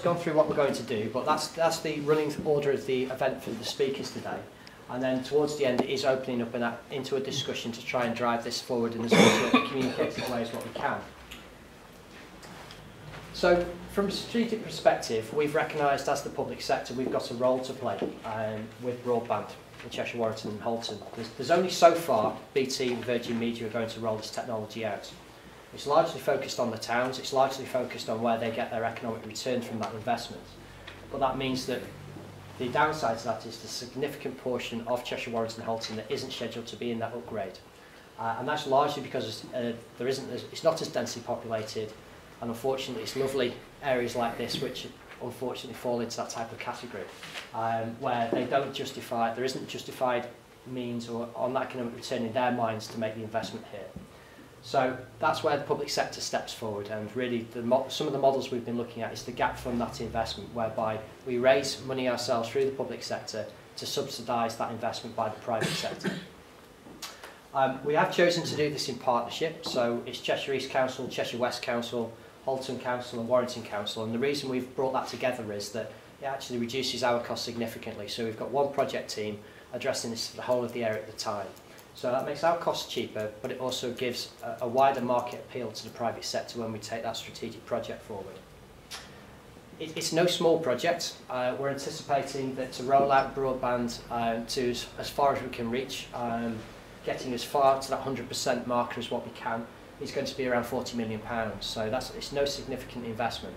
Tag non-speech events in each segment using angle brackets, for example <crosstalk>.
gone through what we're going to do, but that's, that's the running order of the event for the speakers today. And then towards the end, it is opening up into a discussion to try and drive this forward in as much a communicative way as what we can. So, from a strategic perspective, we've recognised as the public sector we've got a role to play um, with broadband in Cheshire, Warrington and Halton. There's, there's only so far BT and Virgin Media are going to roll this technology out. It's largely focused on the towns, it's largely focused on where they get their economic return from that investment. But that means that the downside to that is the significant portion of Cheshire, Warrington and Halton that isn't scheduled to be in that upgrade. Uh, and that's largely because uh, there isn't, it's not as densely populated, and unfortunately it's lovely areas like this which unfortunately fall into that type of category, um, where they don't justify, there isn't justified means or on that economic return in their minds to make the investment here. So that's where the public sector steps forward and really the some of the models we've been looking at is the gap from that investment whereby we raise money ourselves through the public sector to subsidise that investment by the private sector. <coughs> Um, we have chosen to do this in partnership, so it's Cheshire East Council, Cheshire West Council, Halton Council and Warrington Council and the reason we've brought that together is that it actually reduces our costs significantly. So we've got one project team addressing this for the whole of the area at the time. So that makes our costs cheaper, but it also gives a, a wider market appeal to the private sector when we take that strategic project forward. It, it's no small project. Uh, we're anticipating that to roll out broadband um, to as, as far as we can reach, um, getting as far to that 100% marker as what we can, is going to be around 40 million pounds. So that's it's no significant investment.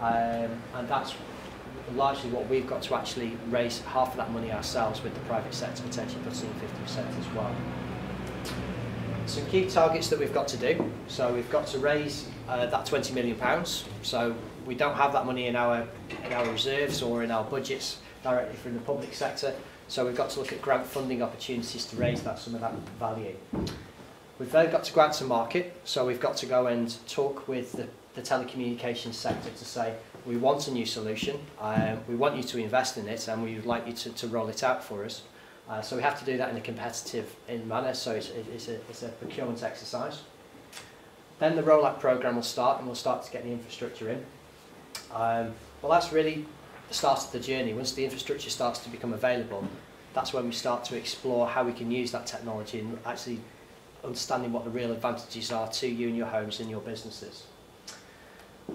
Um, and that's largely what we've got to actually raise half of that money ourselves with the private sector potentially putting in 50% as well. Some key targets that we've got to do. So we've got to raise uh, that 20 million pounds. So we don't have that money in our in our reserves or in our budgets directly from the public sector. So we've got to look at grant funding opportunities to raise that some of that value. We've then got to go out to market, so we've got to go and talk with the, the telecommunications sector to say, we want a new solution, um, we want you to invest in it, and we would like you to, to roll it out for us. Uh, so we have to do that in a competitive in manner, so it's, it's, a, it's a procurement exercise. Then the rollout program will start, and we'll start to get the infrastructure in. Um, well, that's really the start of the journey. Once the infrastructure starts to become available, that's when we start to explore how we can use that technology and actually understanding what the real advantages are to you and your homes and your businesses.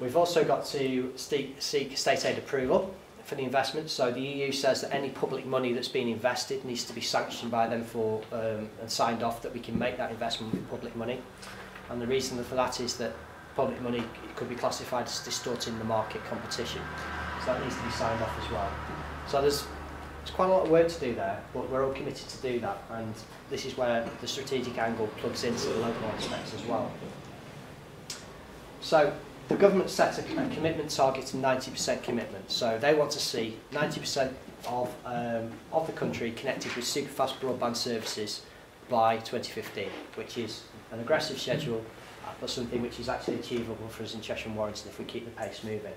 We've also got to seek, state aid approval for the investment. So the EU says that any public money that's been invested needs to be sanctioned by them for um, and signed off that we can make that investment with public money. And the reason for that is that public money could be classified as distorting the market competition. So that needs to be signed off as well. So there's There's quite a lot of work to do there, but we're all committed to do that, and this is where the strategic angle plugs into the local aspects as well. So the government set a, commitment target of 90% commitment. So they want to see 90% of, um, of the country connected with super fast broadband services by 2015, which is an aggressive schedule, uh, but something which is actually achievable for us in Cheshire and Warrington if we keep the pace moving.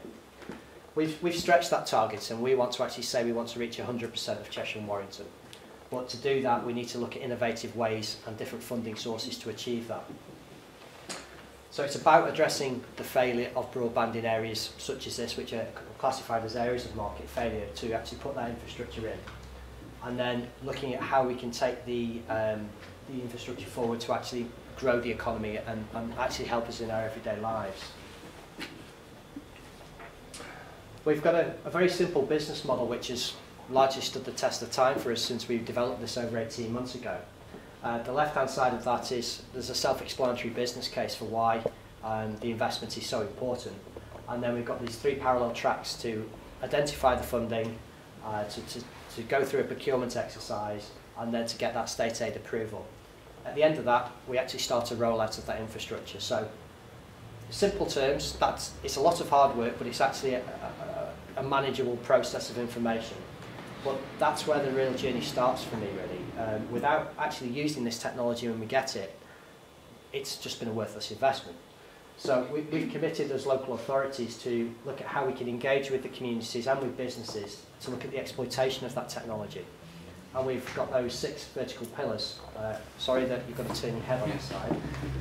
We've, we've stretched that target and we want to actually say we want to reach 100% of Cheshire and Warrington. But to do that, we need to look at innovative ways and different funding sources to achieve that. So it's about addressing the failure of broadband in areas such as this, which are classified as areas of market failure, to actually put that infrastructure in. And then looking at how we can take the, um, the infrastructure forward to actually grow the economy and, and actually help us in our everyday lives. We've got a, a very simple business model which has largely stood the test of time for us since we developed this over 18 months ago. Uh, the left-hand side of that is there's a self-explanatory business case for why um, the investment is so important. And then we've got these three parallel tracks to identify the funding, uh, to, to, to go through a procurement exercise, and then to get that state aid approval. At the end of that, we actually start a rollout of that infrastructure. So simple terms, that's, it's a lot of hard work, but it's actually a, a, a manageable process of information. But that's where the real journey starts for me, really. Um, without actually using this technology when we get it, it's just been a worthless investment. So we, we've committed as local authorities to look at how we can engage with the communities and with businesses to look at the exploitation of that technology. And we've got those six vertical pillars. Uh, sorry that you've got to turn your head on the side.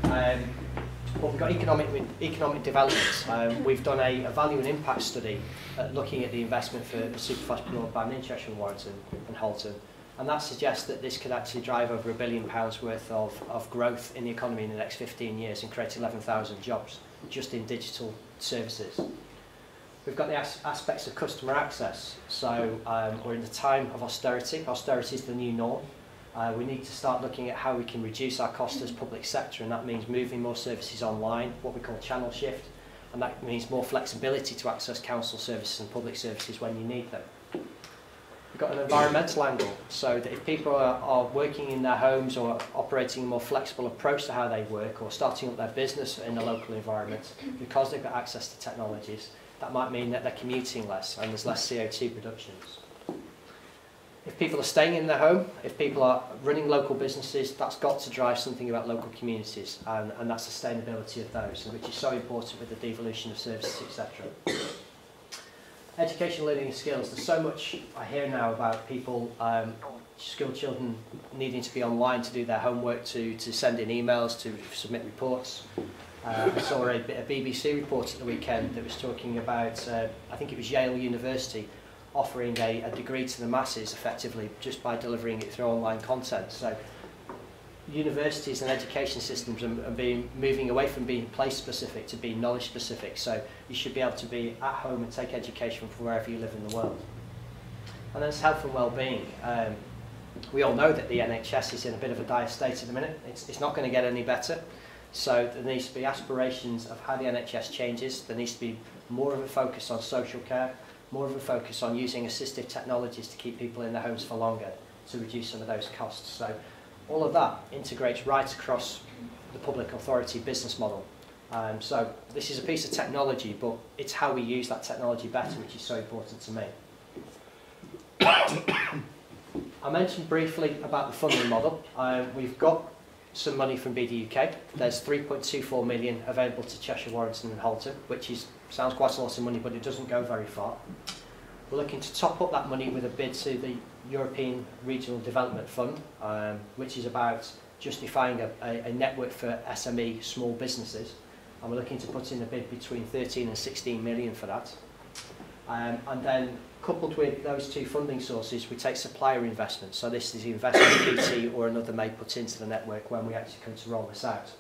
Um, But we've got economic, economic development. Um, we've done a, a value and impact study uh, looking at the investment for superfast broadband in Cheshire and Warrington and Halton. And that suggests that this could actually drive over a billion pounds worth of, of growth in the economy in the next 15 years and create 11,000 jobs just in digital services. We've got the as aspects of customer access. So um, we're in the time of austerity. Austerity is the new norm. Uh, we need to start looking at how we can reduce our cost as public sector, and that means moving more services online, what we call channel shift, and that means more flexibility to access council services and public services when you need them. We've got an environmental angle, so that if people are, are working in their homes or operating a more flexible approach to how they work or starting up their business in the local environment, because they've got access to technologies, that might mean that they're commuting less and there's less CO2 productions. If people are staying in their home, if people are running local businesses, that's got to drive something about local communities and, and that sustainability of those, which is so important with the devolution of services, etc. Education, learning and skills. There's so much I hear now about people, um, school children needing to be online to do their homework, to, to send in emails, to submit reports. Uh, I saw a, a BBC report at the weekend that was talking about, uh, I think it was Yale University, offering a, a degree to the masses effectively just by delivering it through online content. So universities and education systems are, are being moving away from being place specific to being knowledge specific. So you should be able to be at home and take education from wherever you live in the world. And then health and well-being. Um, we all know that the NHS is in a bit of a dire state at the minute. It's, it's not going to get any better. So there needs to be aspirations of how the NHS changes. There needs to be more of a focus on social care, more of a focus on using assistive technologies to keep people in their homes for longer to reduce some of those costs. So all of that integrates right across the public authority business model. Um, so this is a piece of technology, but it's how we use that technology better, which is so important to me. <coughs> I mentioned briefly about the funding model. Um, we've got some money from BDUK. There's 3.24 million available to Cheshire, Warrington and Halton, which is sounds quite a lot of money, but it doesn't go very far. We're looking to top up that money with a bid to the European Regional Development Fund, um, which is about justifying a, a, a network for SME small businesses. And we're looking to put in a bid between 13 and 16 million for that. Um, and then coupled with those two funding sources, we take supplier investment. So this is the investment BT or another may put into the network when we actually come to roll this out.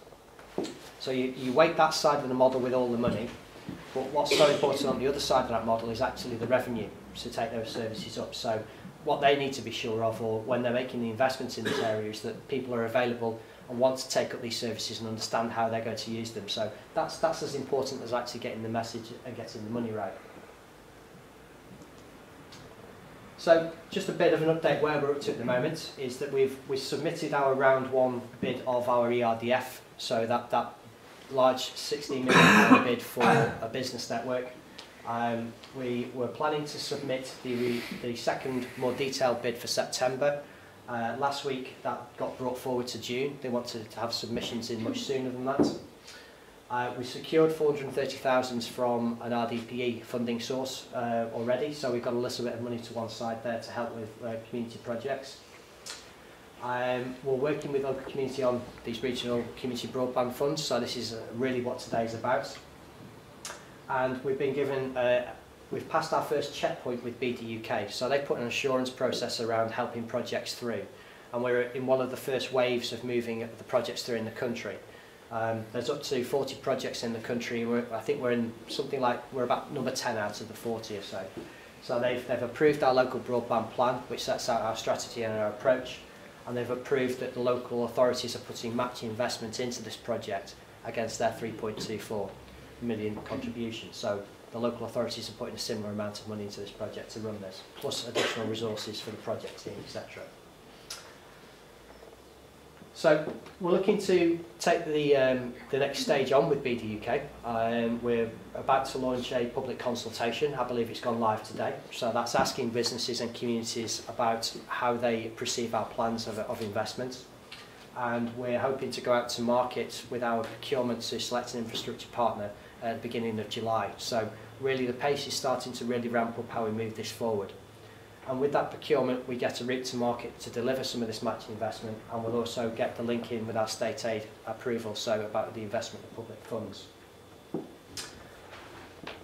So you, you weight that side of the model with all the money, but what's so important on the other side of that model is actually the revenue to take those services up. So what they need to be sure of, or when they're making the investments in this area, is that people are available and want to take up these services and understand how they're going to use them. So that's, that's as important as actually getting the message and getting the money right. So just a bit of an update where we're up to at the moment is that we've, we've submitted our round one bid of our ERDF, so that, that large 16 million bid for a business network. Um, we were planning to submit the, the second more detailed bid for September. Uh, last week that got brought forward to June. They wanted to have submissions in much sooner than that. Uh, we secured 430,000 from an RDPE funding source uh, already, so we've got a little bit of money to one side there to help with uh, community projects. Um, we're working with local community on these regional community broadband funds, so this is uh, really what today is about. And we've been given, uh, we've passed our first checkpoint with BDUK, so they put an assurance process around helping projects through. And we're in one of the first waves of moving the projects through in the country. Um, there's up to 40 projects in the country. We're, I think we're in something like, we're about number 10 out of the 40 or so. So they've, they've approved our local broadband plan, which sets out our strategy and our approach. And they've approved that the local authorities are putting matching investment into this project against their 3.24 million contribution. So the local authorities are putting a similar amount of money into this project to run this, plus additional resources for the project team, etc. So we're looking to take the, um, the next stage on with BDUK. Um, we're about to launch a public consultation. I believe it's gone live today. So that's asking businesses and communities about how they perceive our plans of, of investment. And we're hoping to go out to market with our procurement to select an infrastructure partner at the beginning of July. So really the pace is starting to really ramp up how we move this forward. And with that procurement, we get a route to market to deliver some of this matching investment, and we'll also get the link in with our state aid approval, so about the investment of public funds.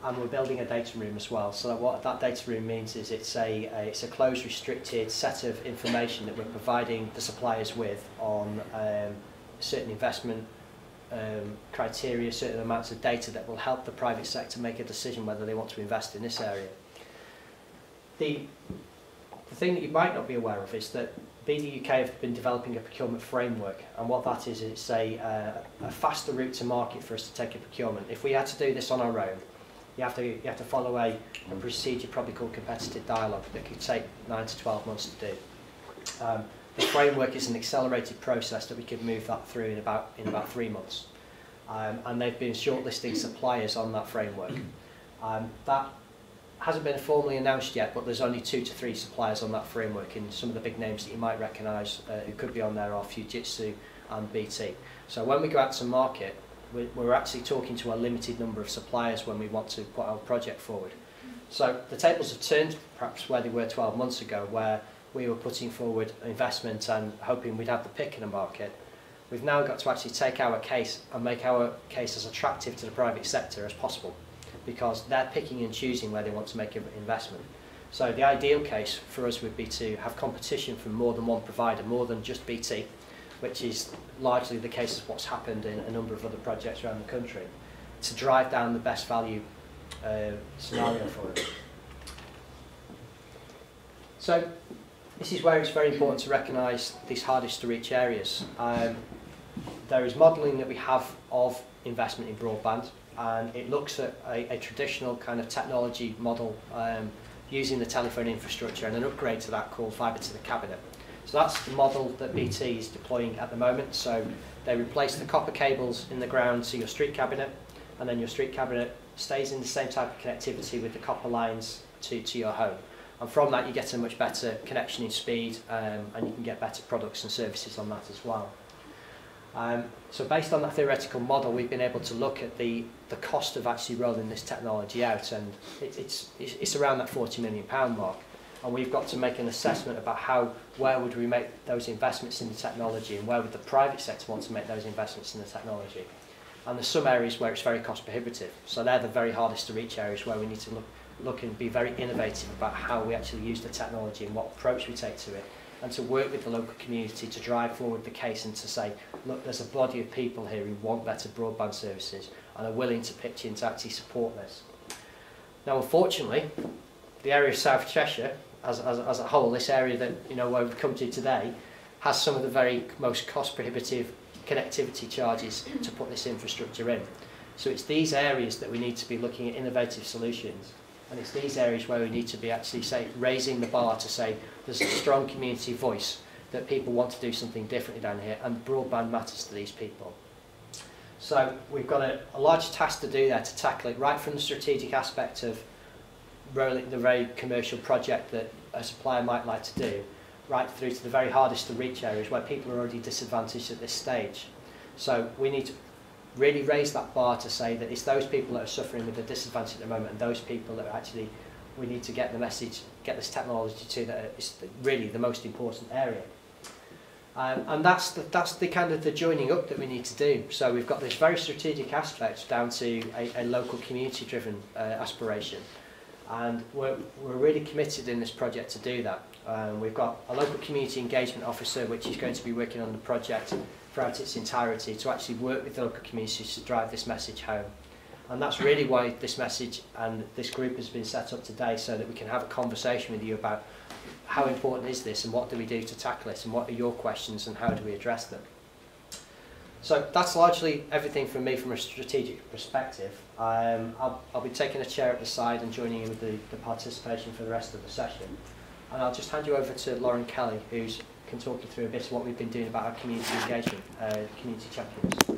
And we're building a data room as well. So that what that data room means is it's a, a it's a closed, restricted set of information that we're providing the suppliers with on um, certain investment um, criteria, certain amounts of data that will help the private sector make a decision whether they want to invest in this area. The, the thing that you might not be aware of is that BD UK have been developing a procurement framework and what that is, it's a, uh, a faster route to market for us to take a procurement. If we had to do this on our own, you have to, you have to follow a, a procedure probably called competitive dialogue that could take 9 to 12 months to do. Um, the framework is an accelerated process that we could move that through in about, in about three months. Um, and they've been shortlisting suppliers on that framework. Um, that hasn't been formally announced yet, but there's only two to three suppliers on that framework, and some of the big names that you might recognise uh, who could be on there are Fujitsu and BT. So when we go out to market, we're, we're actually talking to a limited number of suppliers when we want to put our project forward. So the tables have turned perhaps where they were 12 months ago, where we were putting forward investment and hoping we'd have the pick in the market. We've now got to actually take our case and make our case as attractive to the private sector as possible because they're picking and choosing where they want to make an investment. So the ideal case for us would be to have competition from more than one provider, more than just BT, which is largely the case of what's happened in a number of other projects around the country, to drive down the best value uh, scenario for it. So this is where it's very important to recognise these hardest to reach areas. Um, there is modelling that we have of investment in broadband and it looks at a, a traditional kind of technology model um, using the telephone infrastructure and an upgrade to that called fibre to the cabinet. So that's the model that BT is deploying at the moment. So they replace the copper cables in the ground to your street cabinet and then your street cabinet stays in the same type of connectivity with the copper lines to, to your home. And from that you get a much better connection in speed um, and you can get better products and services on that as well. Um, so based on that theoretical model, we've been able to look at the, the cost of actually rolling this technology out, and it, it's, it's around that 40 million pound mark. And we've got to make an assessment about how, where would we make those investments in the technology, and where would the private sector want to make those investments in the technology. And there's some areas where it's very cost prohibitive. So they're the very hardest to reach areas where we need to look, look and be very innovative about how we actually use the technology and what approach we take to it and to work with the local community to drive forward the case and to say, look, there's a body of people here who want better broadband services and are willing to pitch in to actually support this. Now, unfortunately, the area of South Cheshire, as, as, as a whole, this area that, you know, where we've come to today, has some of the very most cost prohibitive connectivity charges to put this infrastructure in. So it's these areas that we need to be looking at innovative solutions And it's these areas where we need to be actually say raising the bar to say there's a strong community voice that people want to do something differently down here and broadband matters to these people. So we've got a, a large task to do there to tackle it right from the strategic aspect of rolling the very commercial project that a supplier might like to do right through to the very hardest to reach areas where people are already disadvantaged at this stage. So we need to really raise that bar to say that it's those people that are suffering with the disadvantage at the moment and those people that are actually we need to get the message, get this technology to that is really the most important area. Um, and that's the, that's the kind of the joining up that we need to do. So we've got this very strategic aspect down to a, a local community driven uh, aspiration. And we're, we're really committed in this project to do that. Um, we've got a local community engagement officer which is going to be working on the project throughout its entirety to actually work with the local communities to drive this message home. And that's really why this message and this group has been set up today so that we can have a conversation with you about how important is this and what do we do to tackle it and what are your questions and how do we address them. So that's largely everything from me from a strategic perspective. Um, I'll, I'll be taking a chair at the side and joining in with the, the participation for the rest of the session. And I'll just hand you over to Lauren Kelly, who can talk you through a bit of what we've been doing about our community engagement, uh, community champions.